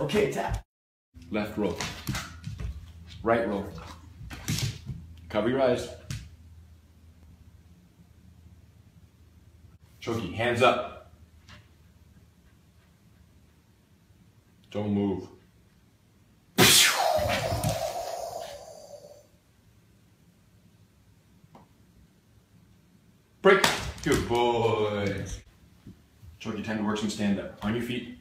Okay, tap. Left row. Right row. Cover your eyes. Choki, hands up. Don't move. Break. Good boy. Choki, time to work some stand up. On your feet.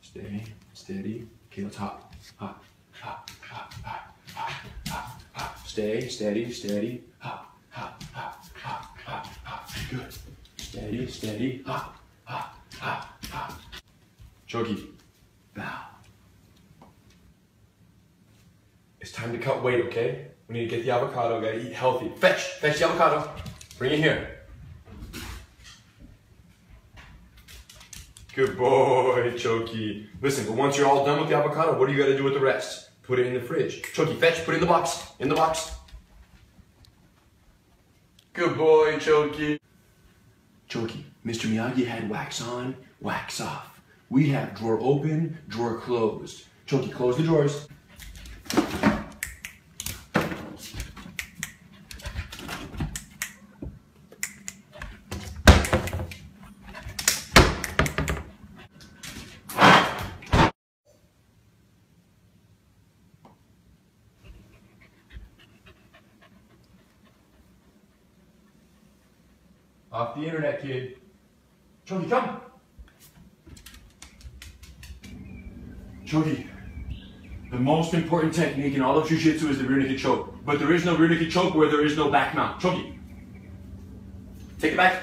Steady, steady. Okay, let's hop. Hop, hop, hop, hop, hop, hop, hop. Stay, steady, steady. Hop, hop, hop, hop, hop, hop. Good. Steady, steady. Hop, hop, hop, hop. Choki, bow. It's time to cut weight, okay? We need to get the avocado, gotta eat healthy. Fetch, fetch the avocado. Bring it here. Good boy, Choki. Listen, but once you're all done with the avocado, what do you gotta do with the rest? Put it in the fridge. Choki, fetch, put it in the box. In the box. Good boy, Choki. Choki, Mr. Miyagi had wax on, wax off. We have drawer open, drawer closed. Choki, close the drawers. Off the internet, kid. Choki, come. Choki, the most important technique in all of Jiu-Jitsu is the rear naked choke. But there is no rear naked choke where there is no back mount. Choki, take it back.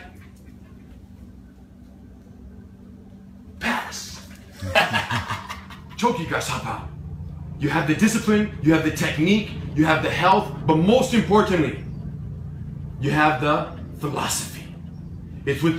Pass. Choki, grasshopper. You have the discipline, you have the technique, you have the health, but most importantly, you have the philosophy. It's with